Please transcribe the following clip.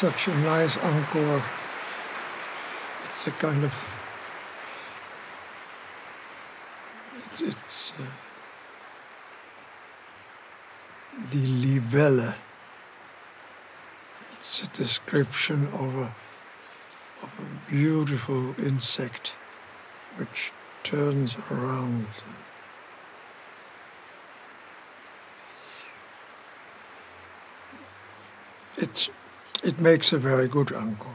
such a nice encore. It's a kind of it's, it's uh, the libelle. It's a description of a of a beautiful insect which turns around. It's, it makes a very good encore.